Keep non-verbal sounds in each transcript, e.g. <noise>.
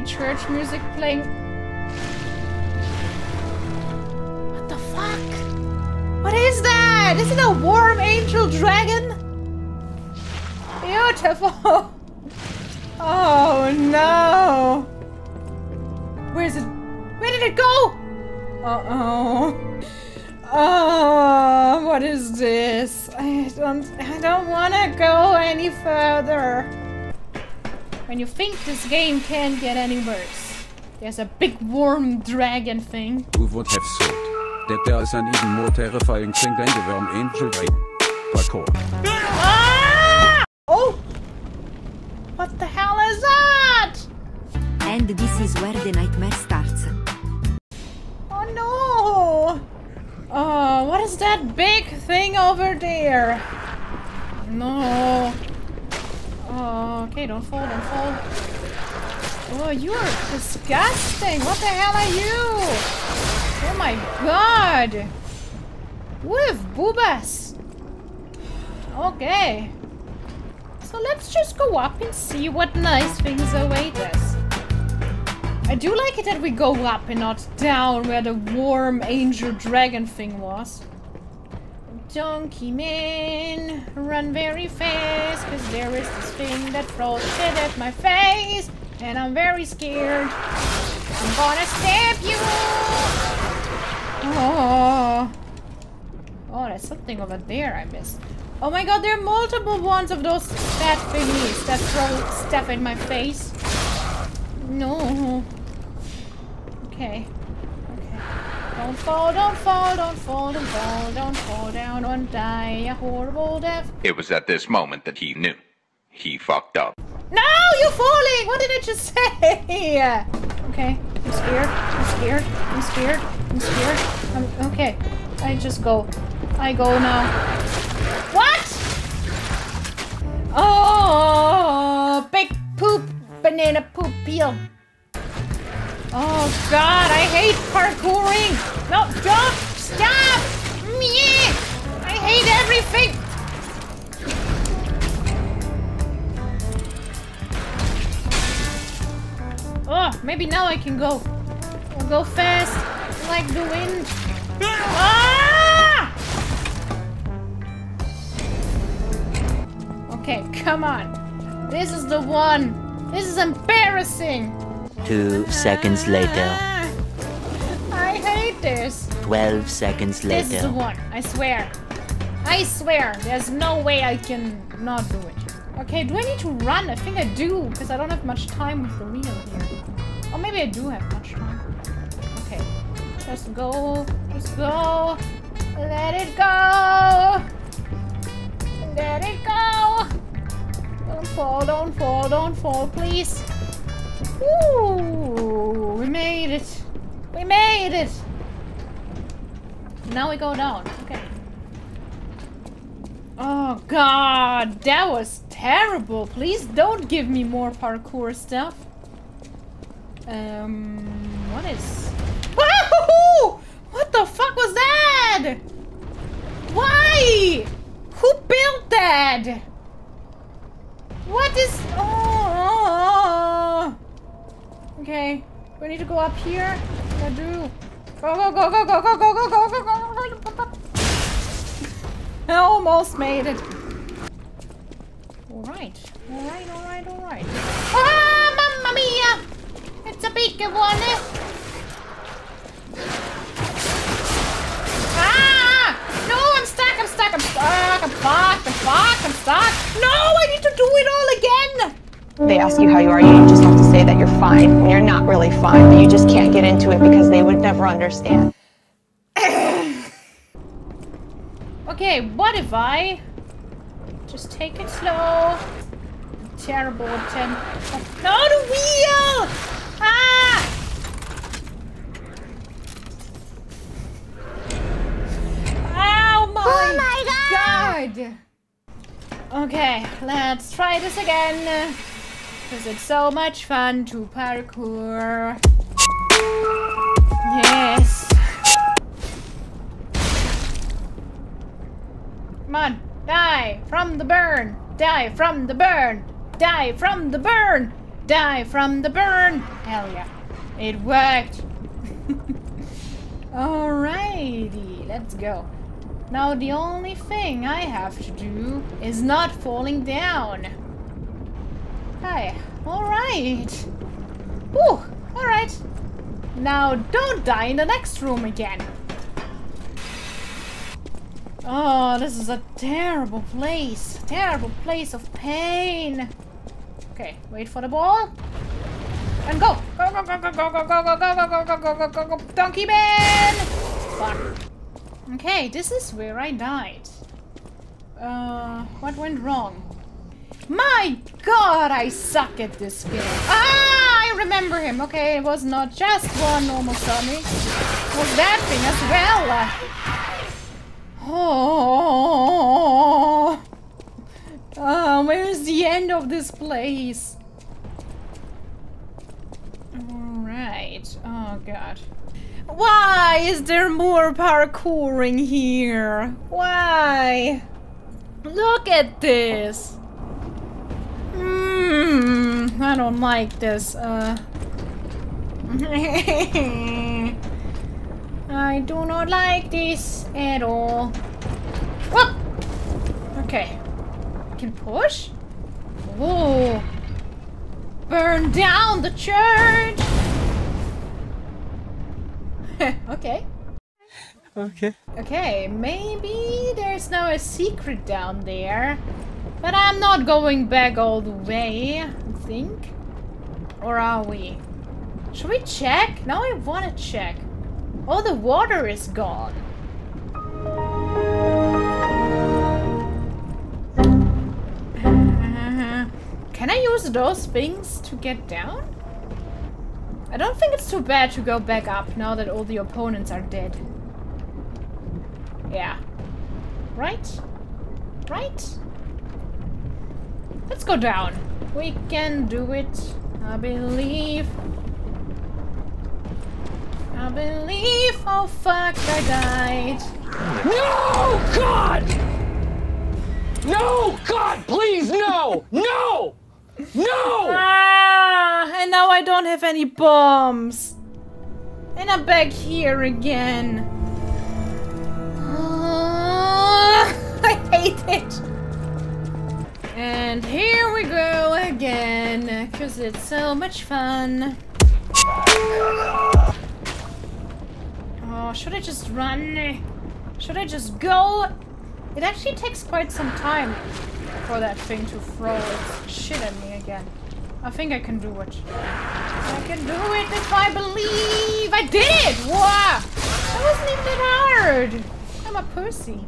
church music playing. What the fuck? What is that? Is it a warm angel dragon? Beautiful. <laughs> Oh no. Where is it? Where did it go? Uh-oh. Oh, what is this? I don't I don't wanna go any further. When you think this game can't get any worse, there's a big warm dragon thing. Who would have thought that there is an even more terrifying thing than the worm angel dragon? Parkour. Ah! Oh! What the hell is that? And this is where the nightmare starts. Oh no! Oh, what is that big thing over there? No. Oh, okay, don't fall, don't fall. Oh, you are disgusting. What the hell are you? Oh my god. With boobas. Okay. So let's just go up and see what nice things await us. I do like it that we go up and not down where the warm angel dragon thing was. Donkey man, run very fast, cause there is this thing that throws shit at my face, and I'm very scared. I'm gonna stab you! Oh. Oh, there's something over there I missed. Oh my god, there are multiple ones of those fat thingies that throw stuff in my face. No. Okay. Okay. Don't fall, don't fall, don't fall, don't fall, don't fall down and die a horrible death. It was at this moment that he knew. He fucked up. No, you're falling! What did I just say? Okay, I'm scared. I'm scared. I'm scared. I'm scared. I'm okay. I just go. I go now. What? Oh, big poop, banana poop peel. Oh God, I hate parkouring. No, don't stop! Me, I hate everything. Oh, maybe now I can go. I'll go fast, like the wind. Ah! Okay, come on. This is the one. This is embarrassing. Two seconds later. Ah, this. Twelve seconds This is later. one. I swear. I swear. There's no way I can not do it. Okay, do I need to run? I think I do, because I don't have much time with the wheel here. Or maybe I do have much time. Okay. Just go. Just go. Let it go. Let it go. Don't fall, don't fall, don't fall, please. Woo! We made it. We made it. Now we go down. Okay. Oh god, that was terrible. Please don't give me more parkour stuff. Um, what is... <laughs> What the fuck was that? Why? Who built that? What is... Oh, Okay. We need to go up here. I do. Go, go, go, go, go, go, go, go, go, go, go, go, go. Almost made it. Alright. Alright, alright, alright. Ah, mamma mia! It's a big one. Ah! No, I'm stuck, I'm stuck, I'm stuck, I'm fucked, I'm fucked, I'm stuck. No, I need to do it all again! They ask you how you are, you just have to say that you're fine when you're not really fine, but you just can't get into it because they would never understand. <coughs> Okay, what if I just take it slow? Terrible attempt. No, the wheel! Ah! Oh my, god! Okay, let's try this again. Because it's so much fun to parkour. Yes. Come on, die from the burn, die from the burn, die from the burn. Die from the burn! Hell yeah. It worked. <laughs> Alrighty, let's go. Now the only thing I have to do is not falling down. Hi. Alright. Whew. Alright. Now don't die in the next room again. Oh, this is a terrible place. Terrible place of pain. Okay, wait for the ball. And go! Go, go, go, go, go, go, go, go, go, go, go, go, go, go, go, Donkey Man! Fuck. Okay, this is where I died. Uh, what went wrong? My god, I suck at this game. Ah, I remember him. Okay, it was not just one normal Sonic. It was that thing as well. Oh, uh, where's the end of this place? Alright. Oh god. Why is there more parkouring here? Why? Look at this. I don't like this. Uh, <laughs> I do not like this at all. Whoop! Okay. Can push? Whoa. Burn down the church! <laughs> okay. Okay. Okay, maybe there's now a secret down there. But I'm not going back all the way, think. Or are we? Should we check? Now I want to check. Oh, the water is gone. <laughs> Can I use those things to get down? I don't think it's too bad to go back up now that all the opponents are dead. Yeah. Right? Right? Let's go down. We can do it. I believe. I believe. Oh fuck, I died. No! God! No! God, please, no! No! No! Ah, and now I don't have any bombs. And I'm back here again. Ah, <laughs> I hate it. And here we go again, because it's so much fun. Oh, should I just run? Should I just go? It actually takes quite some time for that thing to throw its shit at me again. I think I can do it. I can do it if I believe! I did it! Wow! That wasn't even that hard! I'm a pussy.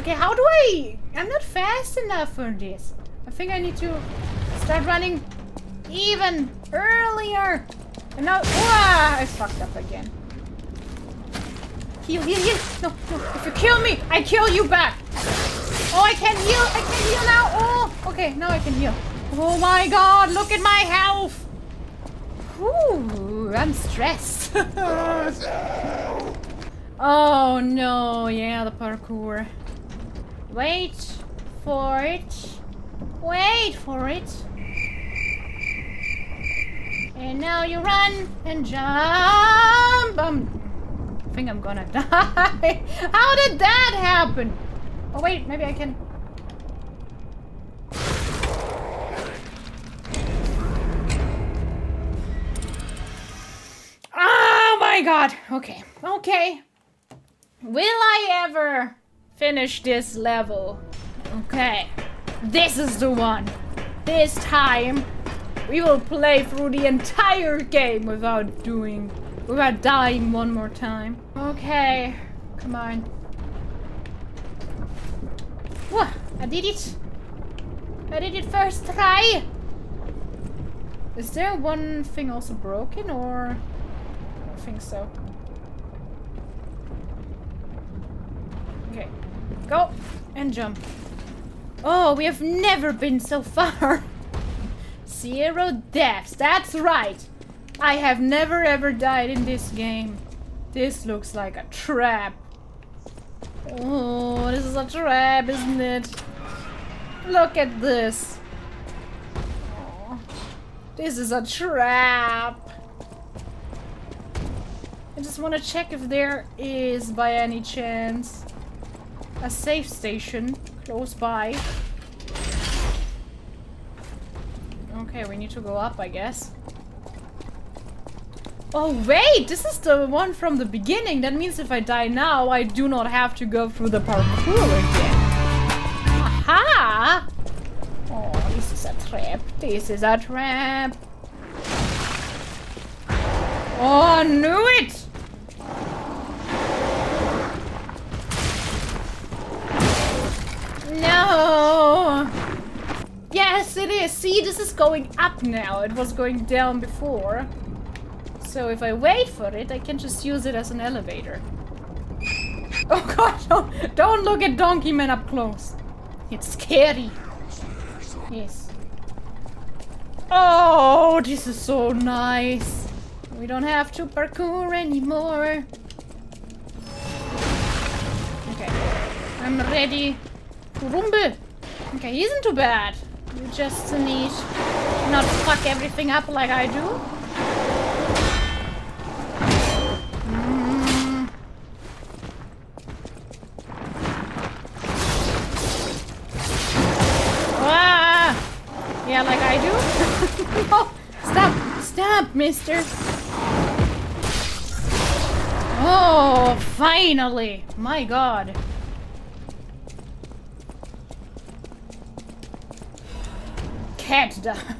Okay, how do I... I'm not fast enough for this. I think I need to start running even earlier. And now... I fucked up again. Heal, heal, heal! No, no, if you kill me, I kill you back! Oh, I can heal! I can heal now! Oh! Okay, now I can heal. Oh my god, look at my health! Ooh, I'm stressed. <laughs> oh no, yeah, the parkour. Wait for it. Wait for it. And now you run and jump. Um, I think I'm gonna <laughs> die. How did that happen? Oh wait, maybe I can. Oh my god. Okay. Okay. Will I ever finish this level? Okay. This is the one. This time we will play through the entire game without doing without dying one more time. Okay. Come on. Whoa, I did it. I did it first try. Is there one thing also broken or? I don't think so. Okay. Go and jump. Oh, we have never been so far. <laughs> Zero deaths. That's right. I have never ever died in this game. This looks like a trap. Oh, this is a trap, isn't it? Look at this. This is a trap. I just want to check if there is, by any chance, a safe station close by. Okay, we need to go up, I guess. Oh, wait! This is the one from the beginning. That means if I die now, I do not have to go through the parkour again. Aha! Oh, this is a trap. This is a trap. Oh, I knew it! See, this is going up now. It was going down before. So if I wait for it, I can just use it as an elevator. <laughs> Oh god, don't, don't look at Donkey Man up close. It's scary. Yes. Oh, this is so nice. We don't have to parkour anymore. Okay, I'm ready to rumble. Okay, he isn't too bad. You just need not fuck everything up like I do. Mm. Ah! Yeah, like I do. no, <laughs> stop, stop, mister. Oh, finally! My god. Cat die.